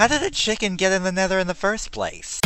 How did a chicken get in the nether in the first place?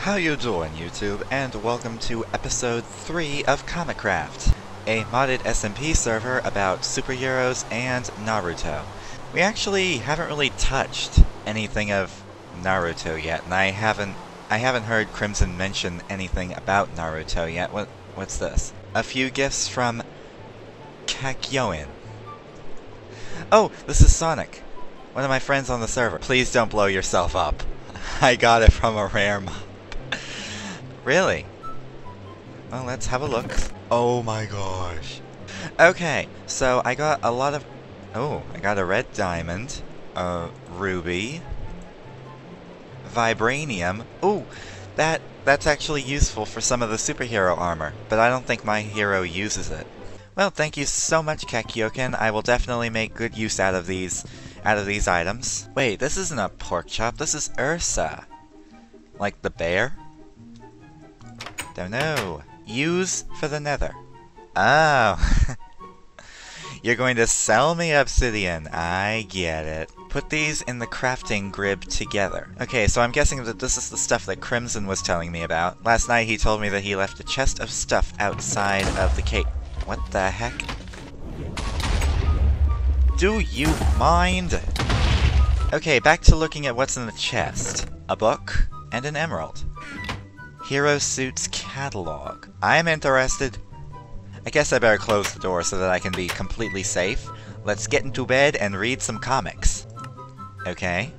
How you doing, YouTube? And welcome to episode 3 of ComicCraft, a modded SMP server about superheroes and Naruto. We actually haven't really touched anything of Naruto yet, and I haven't I haven't heard Crimson mention anything about Naruto yet. What what's this? A few gifts from Kakyoin. Oh, this is Sonic. One of my friends on the server. Please don't blow yourself up. I got it from a rare mob. really? Well, let's have a look. Oh my gosh. Okay, so I got a lot of... Oh, I got a red diamond, a ruby, vibranium. Ooh, that that's actually useful for some of the superhero armor, but I don't think my hero uses it. Well, thank you so much, Kakyoken. I will definitely make good use out of these out of these items. Wait, this isn't a pork chop, this is Ursa. Like the bear? Don't know. Use for the nether. Oh. You're going to sell me obsidian. I get it. Put these in the crafting grid together. Okay, so I'm guessing that this is the stuff that Crimson was telling me about. Last night he told me that he left a chest of stuff outside of the cave. What the heck? Do you mind? Okay, back to looking at what's in the chest. A book and an emerald. Hero Suits Catalog. I'm interested. I guess I better close the door so that I can be completely safe. Let's get into bed and read some comics. Okay.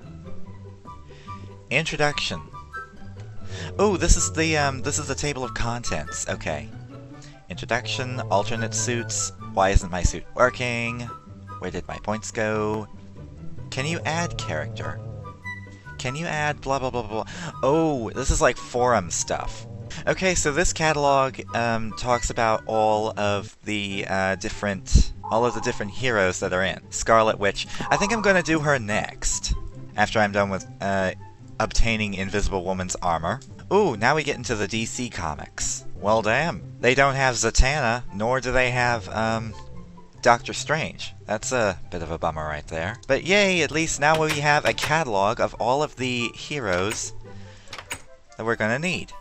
Introduction. Oh, this is the um this is the table of contents. Okay. Introduction, alternate suits, why isn't my suit working? Where did my points go? Can you add character? Can you add blah blah blah blah? Oh, this is like forum stuff. Okay, so this catalog um, talks about all of the uh, different all of the different heroes that are in. Scarlet Witch. I think I'm to do her next, after I'm done with uh, obtaining Invisible Woman's armor. Ooh, now we get into the DC comics. Well, damn. They don't have Zatanna, nor do they have, um, Doctor Strange. That's a bit of a bummer right there. But yay, at least now we have a catalog of all of the heroes that we're gonna need.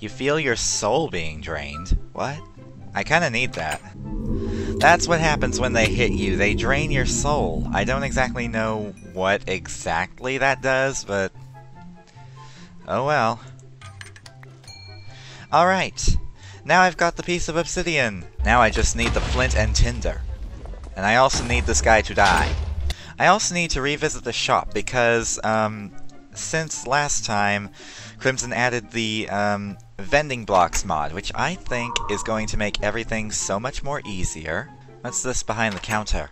You feel your soul being drained? What? I kinda need that. That's what happens when they hit you. They drain your soul. I don't exactly know what exactly that does, but... Oh well. Alright. Now I've got the piece of obsidian. Now I just need the flint and tinder. And I also need this guy to die. I also need to revisit the shop because, um, since last time, Crimson added the, um, vending blocks mod, which I think is going to make everything so much more easier. What's this behind the counter?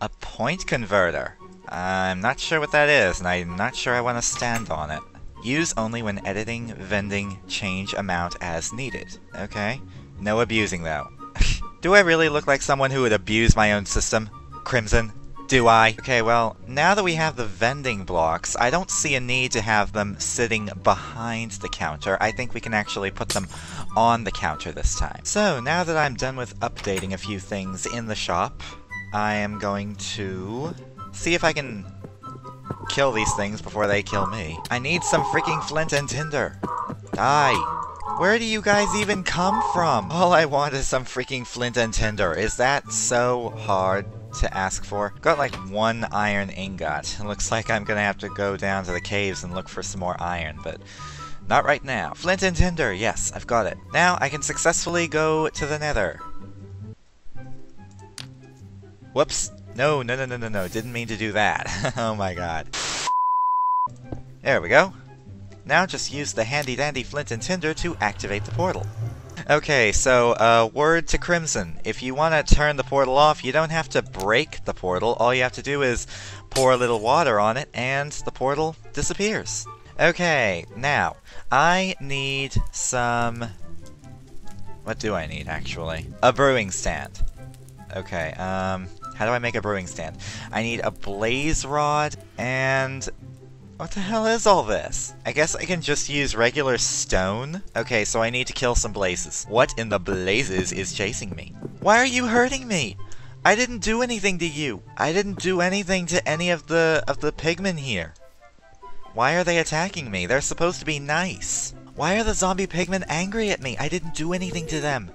A point converter. I'm not sure what that is, and I'm not sure I want to stand on it. Use only when editing, vending, change amount as needed. Okay. No abusing, though. Do I really look like someone who would abuse my own system? Crimson? Do I? Okay, well, now that we have the vending blocks, I don't see a need to have them sitting behind the counter. I think we can actually put them on the counter this time. So, now that I'm done with updating a few things in the shop, I am going to see if I can kill these things before they kill me. I need some freaking flint and tinder. Die. Where do you guys even come from? All I want is some freaking flint and tinder. Is that so hard to ask for? Got like one iron ingot. It looks like I'm gonna have to go down to the caves and look for some more iron, but not right now. Flint and tinder, yes, I've got it. Now I can successfully go to the nether. Whoops. No, no, no, no, no, no. Didn't mean to do that. oh my god. There we go. Now just use the handy-dandy flint and tinder to activate the portal. Okay, so, uh, word to Crimson. If you want to turn the portal off, you don't have to break the portal. All you have to do is pour a little water on it, and the portal disappears. Okay, now, I need some... What do I need, actually? A brewing stand. Okay, um... How do I make a brewing stand? I need a blaze rod and What the hell is all this? I guess I can just use regular stone? Okay, so I need to kill some blazes. What in the blazes is chasing me? Why are you hurting me? I didn't do anything to you. I didn't do anything to any of the of the pigmen here. Why are they attacking me? They're supposed to be nice. Why are the zombie pigmen angry at me? I didn't do anything to them.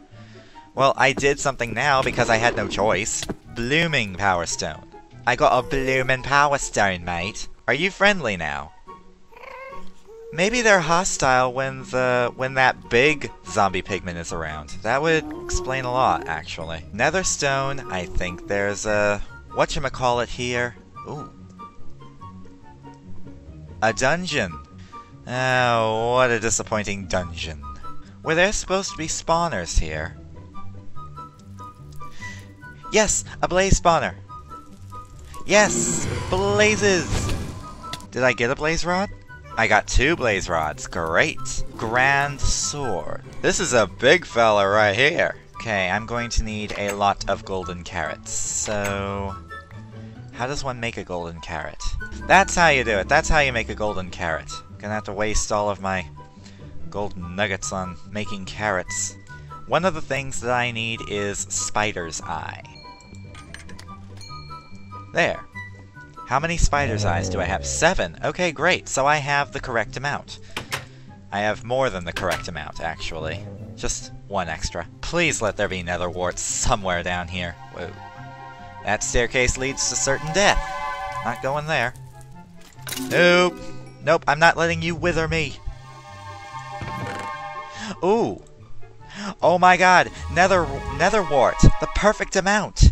Well, I did something now because I had no choice. Blooming Power Stone. I got a bloomin' Power Stone, mate. Are you friendly now? Maybe they're hostile when the when that big zombie pigman is around. That would explain a lot, actually. Netherstone, I think there's a whatchamacallit here. Ooh. A dungeon. Oh, what a disappointing dungeon. Were there supposed to be spawners here? Yes, a blaze spawner. Yes, blazes. Did I get a blaze rod? I got two blaze rods. Great. Grand sword. This is a big fella right here. Okay, I'm going to need a lot of golden carrots. So... How does one make a golden carrot? That's how you do it. That's how you make a golden carrot. Gonna have to waste all of my golden nuggets on making carrots. One of the things that I need is spider's eye. There. How many spider's eyes do I have? Seven! Okay, great, so I have the correct amount. I have more than the correct amount, actually. Just one extra. Please let there be nether warts somewhere down here. Whoa. That staircase leads to certain death. Not going there. Nope. Nope, I'm not letting you wither me. Ooh. Oh my god, nether, nether wart. The perfect amount.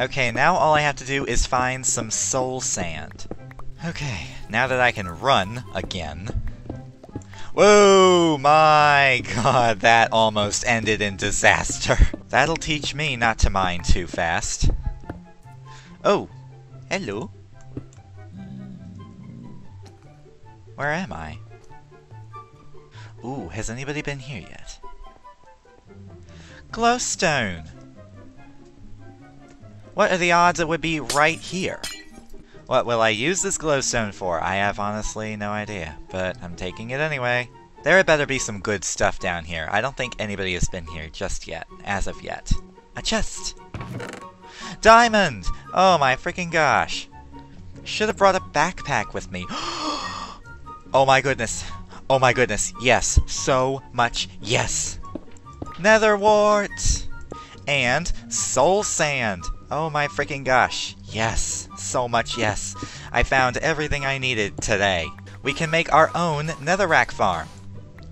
Okay, now all I have to do is find some soul sand. Okay, now that I can run again. Whoa, my god, that almost ended in disaster. That'll teach me not to mine too fast. Oh, hello. Where am I? Ooh, has anybody been here yet? Glowstone! What are the odds it would be right here? What will I use this glowstone for? I have honestly no idea, but I'm taking it anyway. There had better be some good stuff down here. I don't think anybody has been here just yet, as of yet. A chest! Diamond! Oh my freaking gosh. Should have brought a backpack with me. oh my goodness. Oh my goodness. Yes. So much yes. Nether wart! And soul sand. Oh my freaking gosh. Yes. So much yes. I found everything I needed today. We can make our own netherrack farm.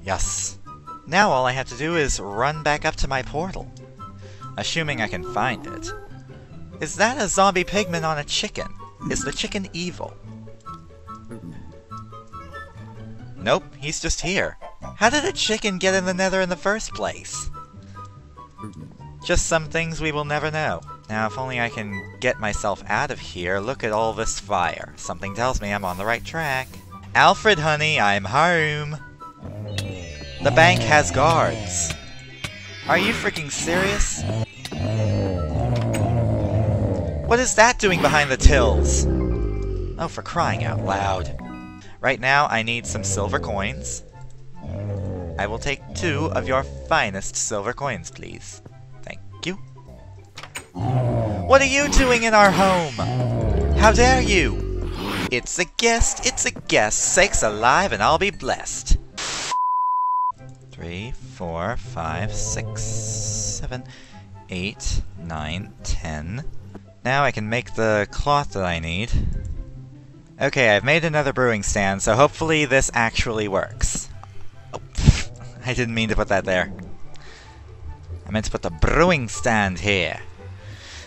Yes. Now all I have to do is run back up to my portal. Assuming I can find it. Is that a zombie pigman on a chicken? Is the chicken evil? Nope, he's just here. How did a chicken get in the nether in the first place? Just some things we will never know. Now, if only I can get myself out of here, look at all this fire. Something tells me I'm on the right track. Alfred, honey, I'm home! The bank has guards. Are you freaking serious? What is that doing behind the tills? Oh, for crying out loud. Right now, I need some silver coins. I will take two of your finest silver coins, please. What are you doing in our home? How dare you? It's a guest, it's a guest. Sakes alive and I'll be blessed. Three, four, five, six, seven, eight, nine, ten. Now I can make the cloth that I need. Okay, I've made another brewing stand, so hopefully this actually works. Oh, I didn't mean to put that there. I meant to put the brewing stand here.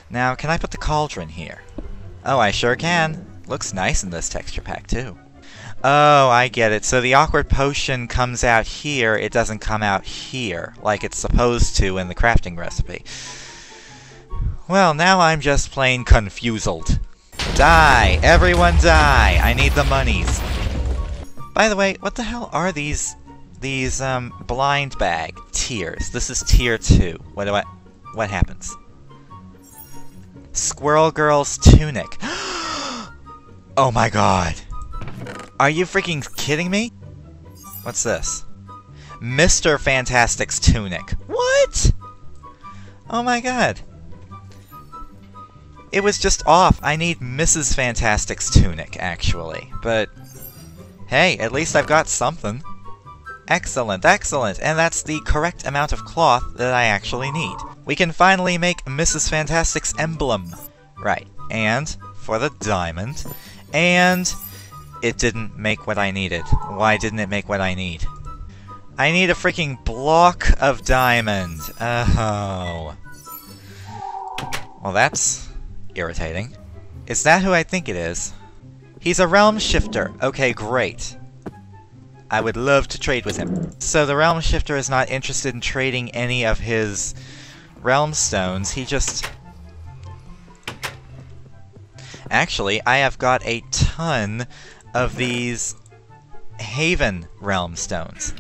Now, can I put the cauldron here? Oh, I sure can. Looks nice in this texture pack, too. Oh, I get it. So the awkward potion comes out here, it doesn't come out here, like it's supposed to in the crafting recipe. Well, now I'm just plain confused. Die! Everyone die! I need the monies. By the way, what the hell are these, these, um, blind bag tiers? This is tier 2. What do I, what happens? Squirrel Girl's tunic. oh my god. Are you freaking kidding me? What's this? Mr. Fantastic's tunic. What? Oh my god. It was just off. I need Mrs. Fantastic's tunic, actually. But, hey, at least I've got something. Excellent, excellent, and that's the correct amount of cloth that I actually need. We can finally make Mrs. Fantastic's emblem. Right, and for the diamond, and it didn't make what I needed. Why didn't it make what I need? I need a freaking block of diamond. Oh. Well, that's irritating. Is that who I think it is? He's a realm shifter. Okay, great. I would love to trade with him. So the Realm Shifter is not interested in trading any of his Realm Stones, he just... Actually, I have got a ton of these Haven Realm Stones.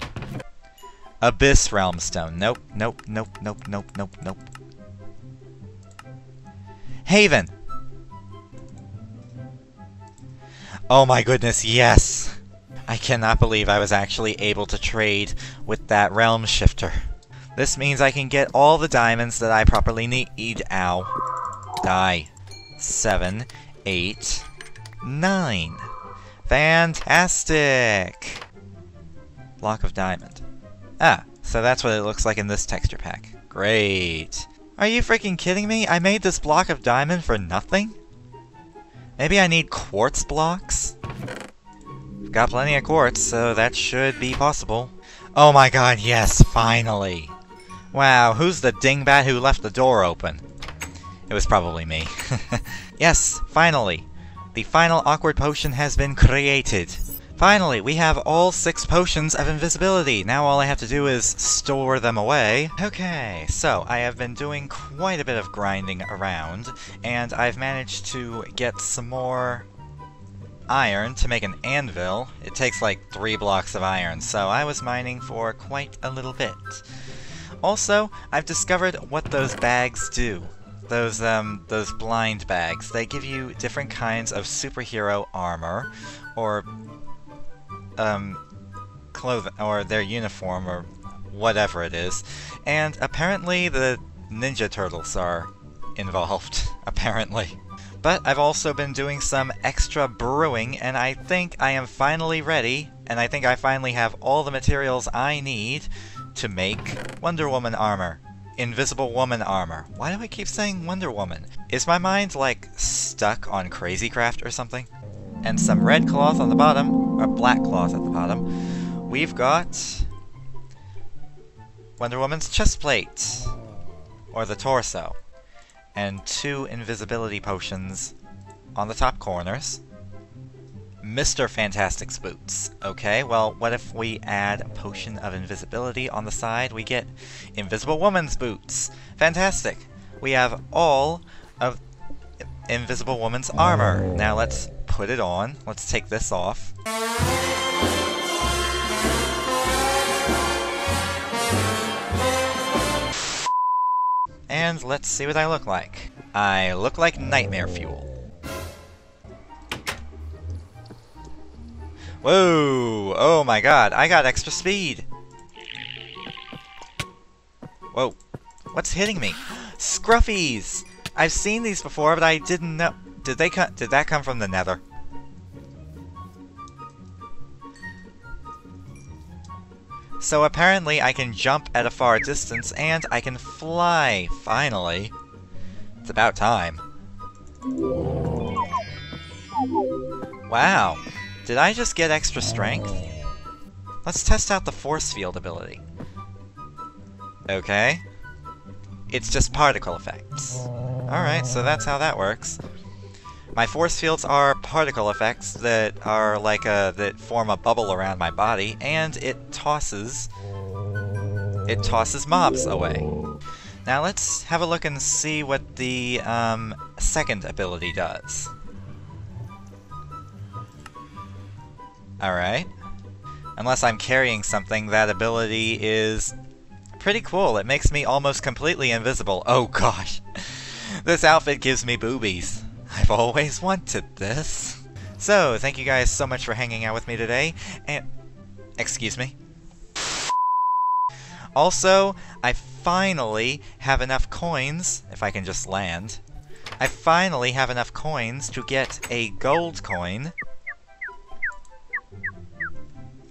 Abyss Realm Stone. Nope, nope, nope, nope, nope, nope, nope. Haven! Oh my goodness, yes! I cannot believe I was actually able to trade with that Realm Shifter. This means I can get all the diamonds that I properly need. Ow. Die. Seven, eight, nine. Fantastic! Block of diamond. Ah, so that's what it looks like in this texture pack. Great. Are you freaking kidding me? I made this block of diamond for nothing? Maybe I need quartz blocks? Got plenty of quartz, so that should be possible. Oh my god, yes, finally! Wow, who's the dingbat who left the door open? It was probably me. yes, finally! The final awkward potion has been created. Finally, we have all six potions of invisibility. Now all I have to do is store them away. Okay, so I have been doing quite a bit of grinding around, and I've managed to get some more iron to make an anvil. It takes like three blocks of iron, so I was mining for quite a little bit. Also, I've discovered what those bags do. Those, um, those blind bags. They give you different kinds of superhero armor, or, um, clothing, or their uniform, or whatever it is. And apparently the Ninja Turtles are involved, apparently. But I've also been doing some extra brewing, and I think I am finally ready, and I think I finally have all the materials I need to make Wonder Woman armor. Invisible Woman armor. Why do I keep saying Wonder Woman? Is my mind, like, stuck on Crazy Craft or something? And some red cloth on the bottom, or black cloth at the bottom. We've got... Wonder Woman's chest plate. Or the torso and two invisibility potions on the top corners. Mr. Fantastic's boots. Okay, well, what if we add a potion of invisibility on the side? We get Invisible Woman's boots. Fantastic. We have all of Invisible Woman's armor. Now let's put it on. Let's take this off. And let's see what I look like. I look like nightmare fuel. Whoa! Oh my god, I got extra speed! Whoa. What's hitting me? Scruffies! I've seen these before, but I didn't know... Did they come... Did that come from the nether? So apparently I can jump at a far distance, and I can fly, finally. It's about time. Wow, did I just get extra strength? Let's test out the force field ability. Okay. It's just particle effects. Alright, so that's how that works. My force fields are particle effects that are like a that form a bubble around my body, and it tosses it tosses mobs away. Now let's have a look and see what the um, second ability does. Alright. Unless I'm carrying something, that ability is pretty cool. It makes me almost completely invisible. Oh gosh. this outfit gives me boobies. I've always wanted this. So, thank you guys so much for hanging out with me today, and... Excuse me? Also, I finally have enough coins, if I can just land. I finally have enough coins to get a gold coin.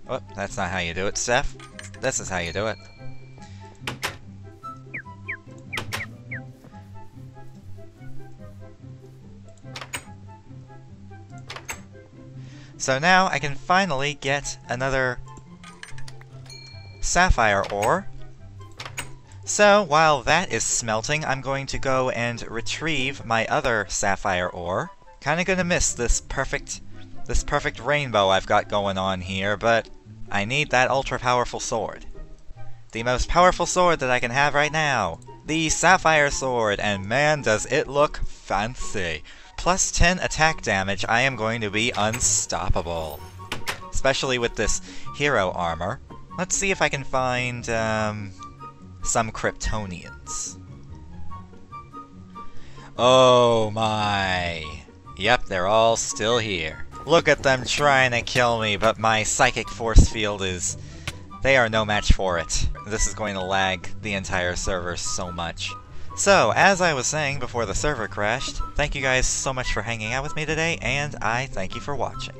Oh, that's not how you do it, Seth. This is how you do it. So now I can finally get another sapphire ore. So while that is smelting, I'm going to go and retrieve my other sapphire ore. Kinda gonna miss this perfect this perfect rainbow I've got going on here, but I need that ultra-powerful sword. The most powerful sword that I can have right now. The Sapphire Sword, and man does it look fancy. Plus 10 attack damage, I am going to be unstoppable. Especially with this hero armor. Let's see if I can find, um, some Kryptonians. Oh my. Yep, they're all still here. Look at them trying to kill me, but my psychic force field is... They are no match for it. This is going to lag the entire server so much. So, as I was saying before the server crashed, thank you guys so much for hanging out with me today, and I thank you for watching.